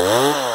Whoa.